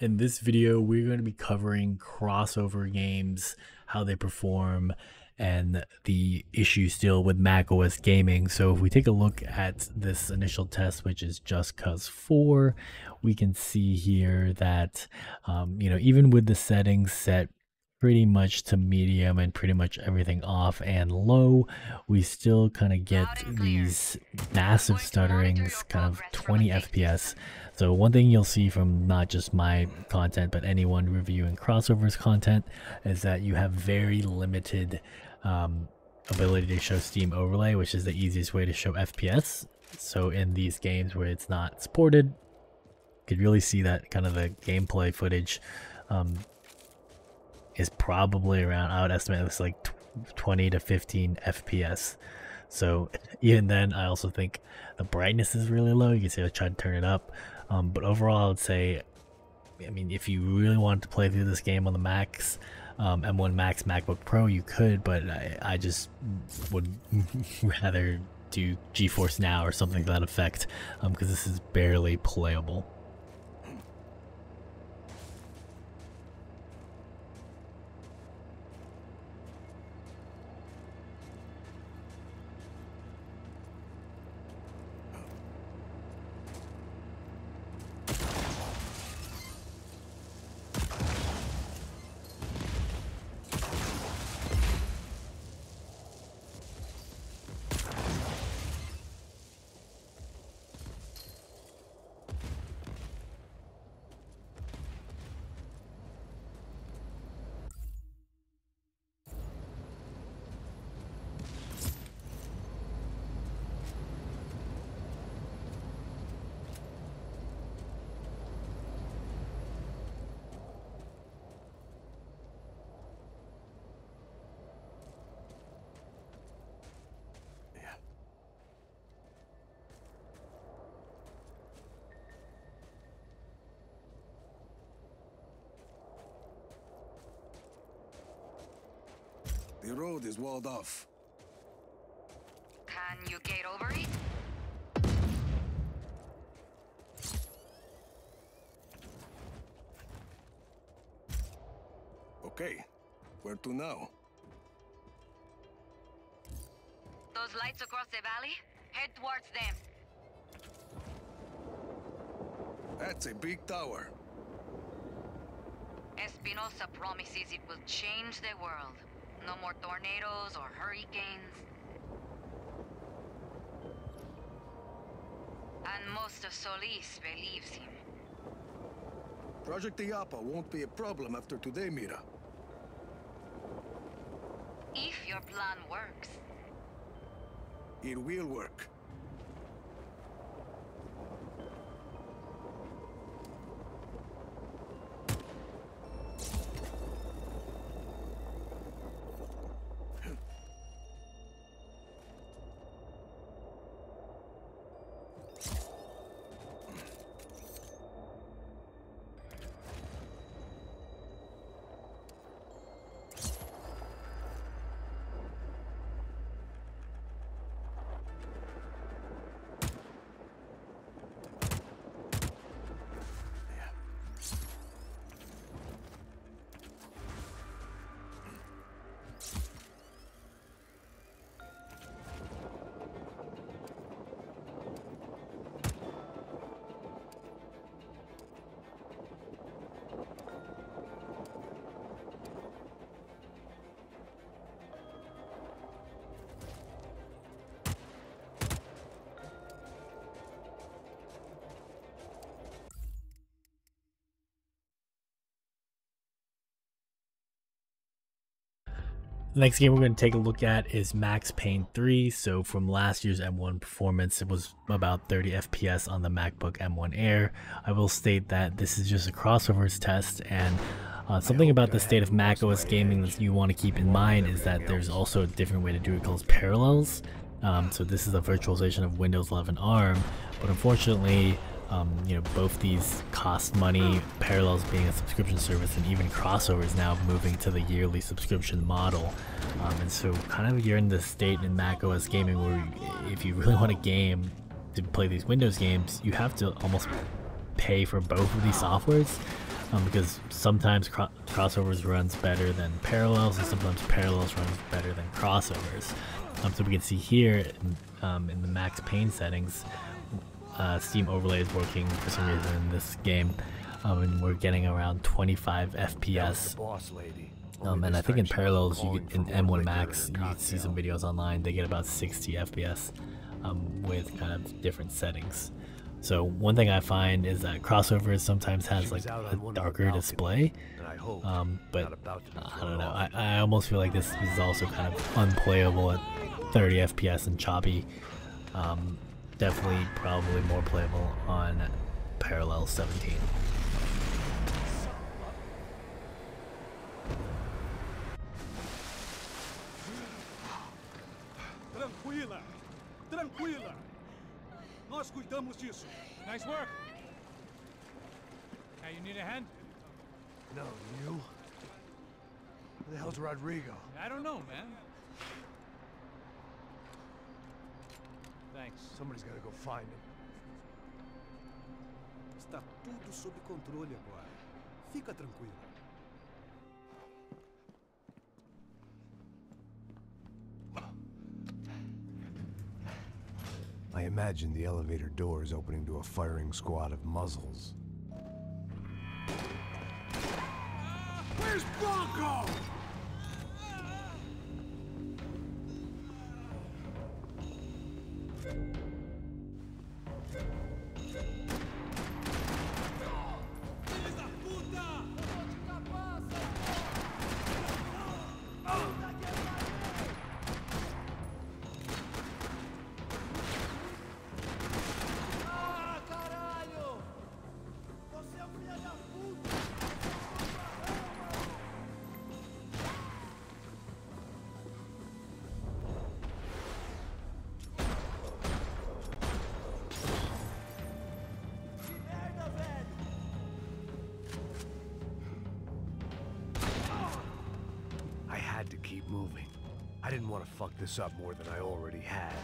In this video, we're going to be covering crossover games, how they perform, and the issue still with macOS gaming. So if we take a look at this initial test, which is Just Cause 4, we can see here that, um, you know, even with the settings set pretty much to medium and pretty much everything off and low, we still kind of get these massive stutterings, kind of 20 FPS. So one thing you'll see from not just my content, but anyone reviewing crossovers content is that you have very limited um, ability to show Steam overlay, which is the easiest way to show FPS. So in these games where it's not supported, you could really see that kind of the gameplay footage um, is probably around, I would estimate it's like 20 to 15 FPS. So even then, I also think the brightness is really low. You can see I tried to turn it up. Um, but overall, I would say, I mean, if you really wanted to play through this game on the Max, um, M1 Max MacBook Pro, you could, but I, I just would rather do GeForce Now or something to that effect because um, this is barely playable. The road is walled off. Can you get over it? Okay. Where to now? Those lights across the valley? Head towards them. That's a big tower. Espinosa promises it will change the world. No more tornadoes or hurricanes. And most of Solis believes him. Project Illapa won't be a problem after today, Mira. If your plan works. It will work. The next game we're going to take a look at is Max Payne 3. So from last year's M1 performance, it was about 30 FPS on the MacBook M1 Air. I will state that this is just a crossovers test and uh, something about the state of macOS gaming that you want to keep in mind is that there's also a different way to do it called parallels. Um, so this is a virtualization of Windows 11 ARM, but unfortunately um, you know, both these cost money, Parallels being a subscription service, and even Crossovers now moving to the yearly subscription model. Um, and so, kind of, you're in this state in Mac OS gaming where if you really want a game to play these Windows games, you have to almost pay for both of these softwares. um, because sometimes cro crossovers runs better than parallels, and sometimes parallels runs better than crossovers. Um, so we can see here in, um, in the Max Payne settings, uh, Steam Overlay is working for some reason in this game, um, and we're getting around 25 FPS. boss lady. Um, and I think in parallels, you get, in M1 Max, you can see some videos online. They get about 60 FPS um, with kind of different settings. So one thing I find is that crossovers sometimes has like a darker display, um, but I don't know. I, I almost feel like this is also kind of unplayable at 30 FPS and choppy. Um, definitely, probably more playable on Parallel 17. Tranquila! Tranquila! Nós cuidamos disso. Nice work. Hey, you need a hand? No, you? Where the hell's Rodrigo? I don't know, man. Thanks. Somebody's gotta go find him. Está tudo sob controle agora. Fica tranquilo. I imagine the elevator door is opening to a firing squad of muzzles. Had to keep moving. I didn't want to fuck this up more than I already had.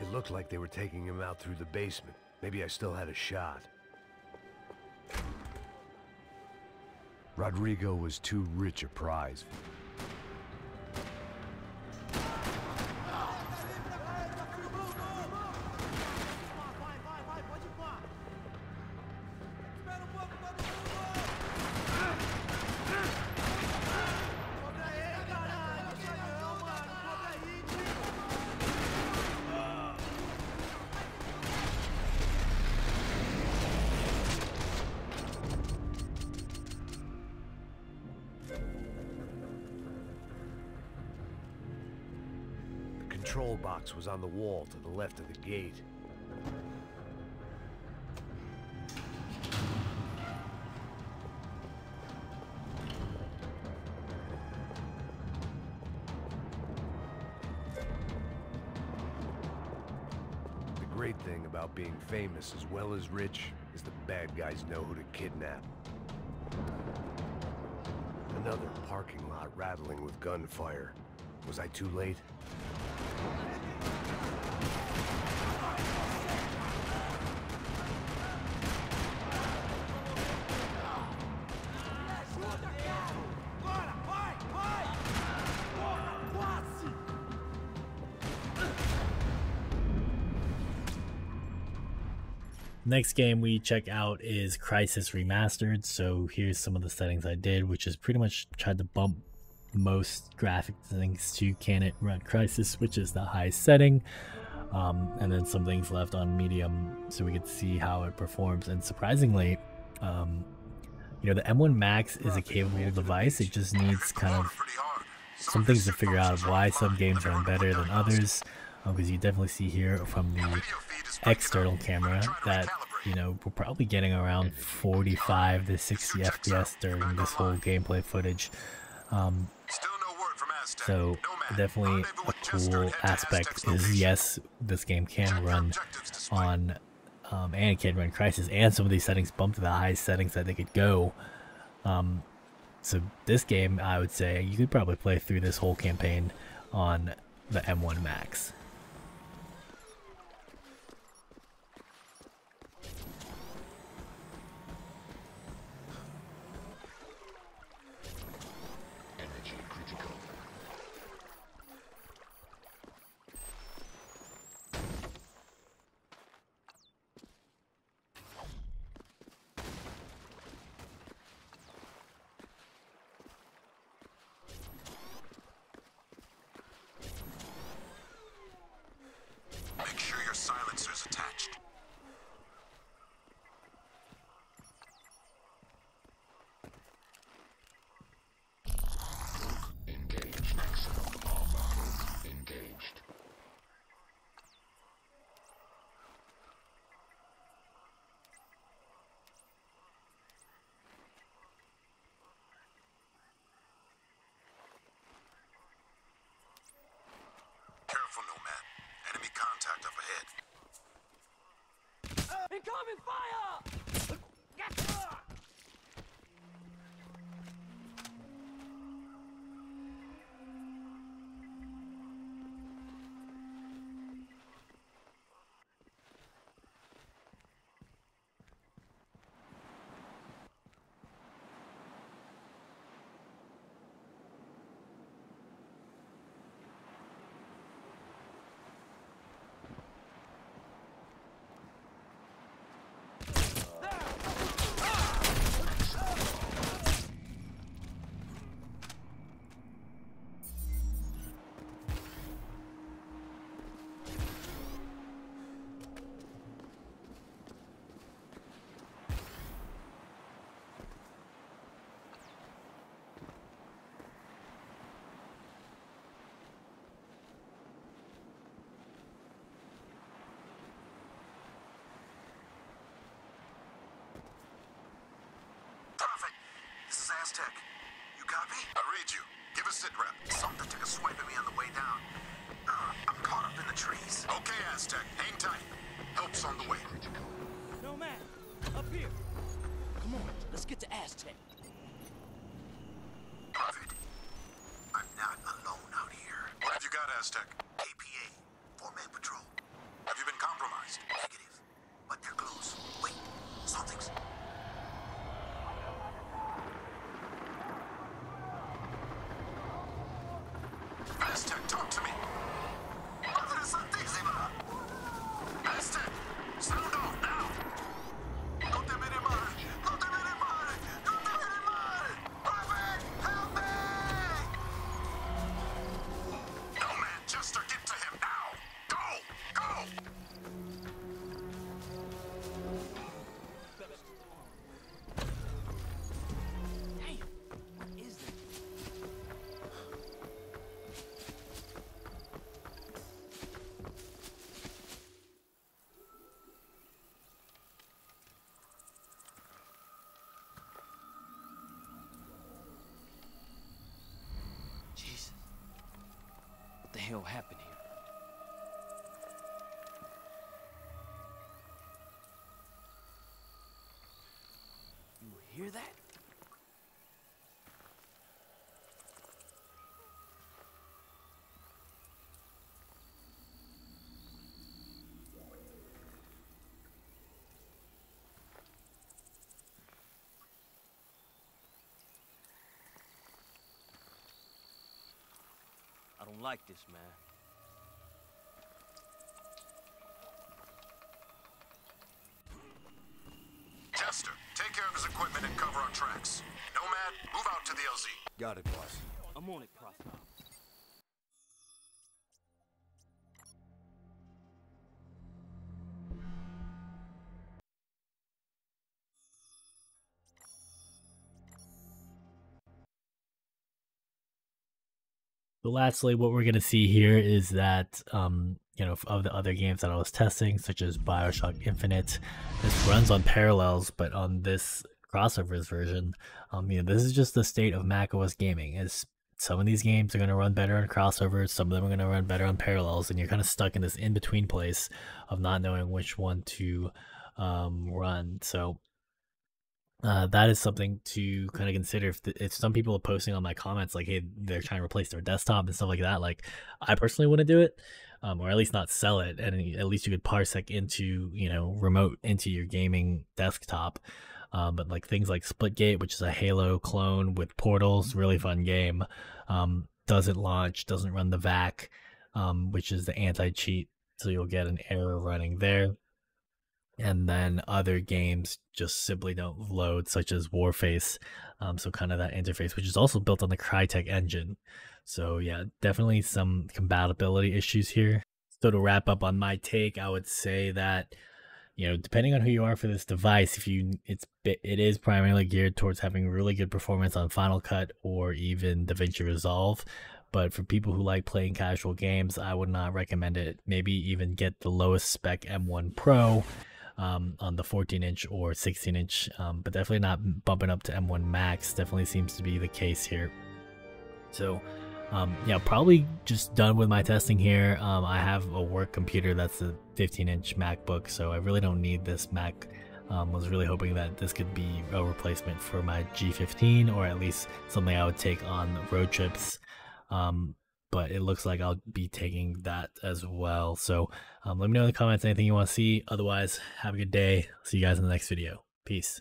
It looked like they were taking him out through the basement. Maybe I still had a shot. Rodrigo was too rich a prize. Control box was on the wall to the left of the gate. The great thing about being famous as well as rich is the bad guys know who to kidnap. Another parking lot rattling with gunfire. Was I too late? Next game we check out is Crysis Remastered. So here's some of the settings I did, which is pretty much tried to bump most graphic settings to Can It Run Crysis, which is the highest setting. Um, and then some things left on medium so we could see how it performs. And surprisingly, um, you know, the M1 Max is a capable device. It just needs kind of some things to figure out of why some games run better than others. Because you definitely see here from the external camera that you know we're probably getting around 45 to 60 FPS during this whole gameplay footage. Um, Still no word from So definitely a cool aspect is yes, this game can run on um, and it can run Crysis and some of these settings bump to the highest settings that they could go. Um, so this game, I would say, you could probably play through this whole campaign on the M1 Max. Incoming fire! Prophet, this is Aztec. You copy? I read you. Give a sit rep. Something took a swipe at me on the way down. Uh, I'm caught up in the trees. Okay, Aztec. Hang tight. Help's on the way. No man, up here. Come on, let's get to Aztec. Prophet, I'm not alone out here. What have you got, Aztec? Talk to me. Padre Santísima! Aztec, sound off now! Hell happened here? You hear that? I don't like this, man. Jester, take care of his equipment and cover our tracks. Nomad, move out to the LZ. Got it, boss. I'm on it, Prophet. But lastly, what we're going to see here is that, um, you know, of the other games that I was testing, such as Bioshock Infinite, this runs on parallels, but on this crossovers version, um, you know, this is just the state of macOS gaming. It's some of these games are going to run better on crossovers, some of them are going to run better on parallels, and you're kind of stuck in this in between place of not knowing which one to um, run. So uh, that is something to kind of consider. If, the, if some people are posting on my comments like, "Hey, they're trying to replace their desktop and stuff like that," like I personally wouldn't do it, um, or at least not sell it. And at least you could parsec into you know remote into your gaming desktop. Um, but like things like Splitgate, which is a Halo clone with portals, really fun game, um, doesn't launch, doesn't run the VAC, um, which is the anti cheat, so you'll get an error running there and then other games just simply don't load, such as Warface. Um, so kind of that interface, which is also built on the Crytek engine. So yeah, definitely some compatibility issues here. So to wrap up on my take, I would say that you know, depending on who you are for this device, if you it's it is primarily geared towards having really good performance on Final Cut or even DaVinci Resolve. But for people who like playing casual games, I would not recommend it. Maybe even get the lowest spec M1 Pro um, on the 14 inch or 16 inch, um, but definitely not bumping up to M1 Max. Definitely seems to be the case here. So, um, yeah, probably just done with my testing here. Um, I have a work computer that's a 15 inch MacBook, so I really don't need this Mac. Um, was really hoping that this could be a replacement for my G15 or at least something I would take on road trips. Um, but it looks like I'll be taking that as well. So um, let me know in the comments anything you want to see. Otherwise, have a good day. See you guys in the next video. Peace.